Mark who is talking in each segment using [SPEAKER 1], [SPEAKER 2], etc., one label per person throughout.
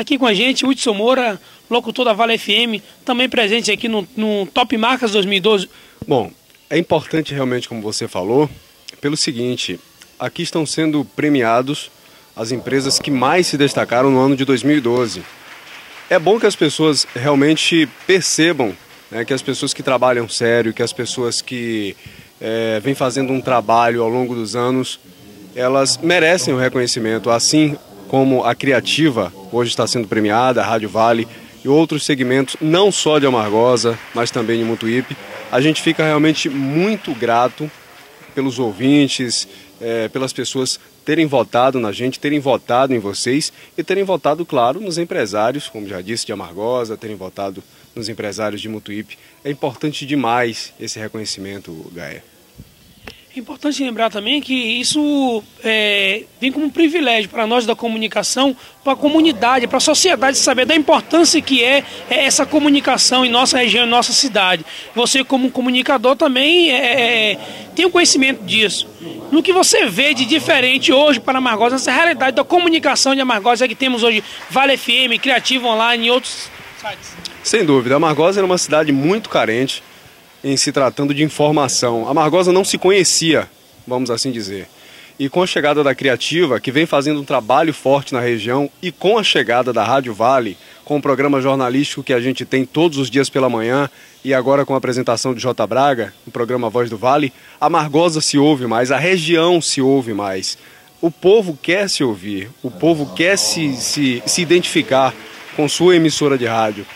[SPEAKER 1] Aqui com a gente, Hudson Moura, locutor da Vale FM, também presente aqui no, no Top Marcas 2012.
[SPEAKER 2] Bom, é importante realmente, como você falou, pelo seguinte: aqui estão sendo premiados as empresas que mais se destacaram no ano de 2012. É bom que as pessoas realmente percebam né, que as pessoas que trabalham sério, que as pessoas que é, vêm fazendo um trabalho ao longo dos anos, elas merecem o reconhecimento, assim como a Criativa hoje está sendo premiada, a Rádio Vale e outros segmentos, não só de Amargosa, mas também de Mutuípe. A gente fica realmente muito grato pelos ouvintes, é, pelas pessoas terem votado na gente, terem votado em vocês e terem votado, claro, nos empresários, como já disse, de Amargosa, terem votado nos empresários de Mutuípe. É importante demais esse reconhecimento, Gaia.
[SPEAKER 1] É importante lembrar também que isso é, vem como um privilégio para nós da comunicação, para a comunidade, para a sociedade saber da importância que é, é, essa comunicação em nossa região, em nossa cidade. Você, como comunicador, também é, é tem o conhecimento disso. No que você vê de diferente hoje para Amargosa, essa realidade da comunicação de Amargosa é que temos hoje Vale FM, Criativo Online e outros sites.
[SPEAKER 2] Sem dúvida, Amargosa era uma cidade muito carente em se tratando de informação. A Margosa não se conhecia, vamos assim dizer. E com a chegada da Criativa, que vem fazendo um trabalho forte na região, e com a chegada da Rádio Vale, com o programa jornalístico que a gente tem todos os dias pela manhã, e agora com a apresentação de J. Braga, o programa Voz do Vale, a Margosa se ouve mais, a região se ouve mais. O povo quer se ouvir, o povo quer se, se, se identificar com sua emissora de rádio.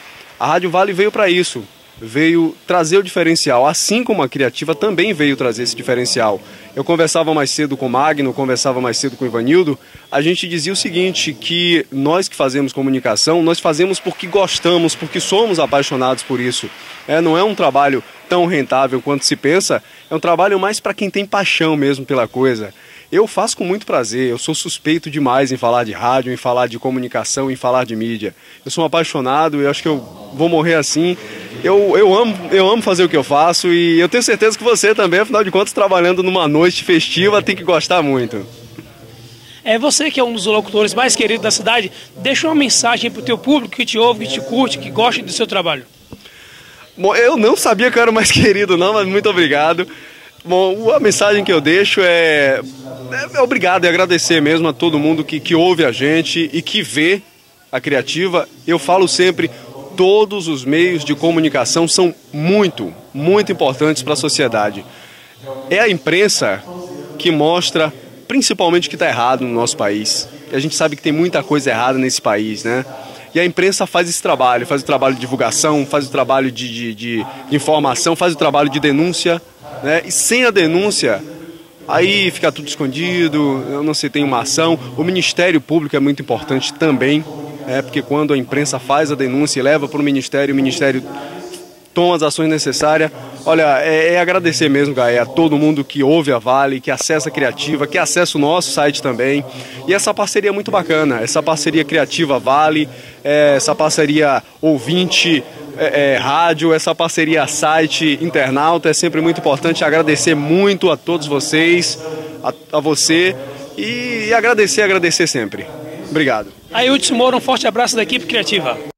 [SPEAKER 2] A Rádio Vale veio para isso, veio trazer o diferencial, assim como a Criativa também veio trazer esse diferencial. Eu conversava mais cedo com o Magno, conversava mais cedo com o Ivanildo, a gente dizia o seguinte, que nós que fazemos comunicação, nós fazemos porque gostamos, porque somos apaixonados por isso. É, não é um trabalho tão rentável quanto se pensa, é um trabalho mais para quem tem paixão mesmo pela coisa. Eu faço com muito prazer, eu sou suspeito demais em falar de rádio, em falar de comunicação, em falar de mídia. Eu sou um apaixonado e acho que eu vou morrer assim. Eu, eu, amo, eu amo fazer o que eu faço e eu tenho certeza que você também, afinal de contas, trabalhando numa noite festiva, tem que gostar muito.
[SPEAKER 1] É você que é um dos locutores mais queridos da cidade, deixa uma mensagem para o teu público que te ouve, que te curte, que gosta do seu trabalho.
[SPEAKER 2] Bom, eu não sabia que eu era o mais querido não, mas muito obrigado. Bom, a mensagem que eu deixo é, é, obrigado e agradecer mesmo a todo mundo que, que ouve a gente e que vê a criativa. Eu falo sempre, todos os meios de comunicação são muito, muito importantes para a sociedade. É a imprensa que mostra principalmente o que está errado no nosso país. E a gente sabe que tem muita coisa errada nesse país, né? E a imprensa faz esse trabalho, faz o trabalho de divulgação, faz o trabalho de, de, de informação, faz o trabalho de denúncia né? E sem a denúncia, aí fica tudo escondido, não se tem uma ação. O Ministério Público é muito importante também, é, porque quando a imprensa faz a denúncia e leva para o Ministério, o Ministério toma as ações necessárias. Olha, é, é, agradecer mesmo, Gaia, a todo mundo que ouve a Vale, que acessa a Criativa, que acessa o nosso site também. E essa parceria é muito bacana, essa parceria Criativa Vale, é, essa parceria ouvinte é, é, rádio, essa parceria site, internauta, é sempre muito importante. Agradecer muito a todos vocês, a, a você e, e agradecer, agradecer sempre. Obrigado.
[SPEAKER 1] Aí, Hudson Moura, um forte abraço da equipe criativa.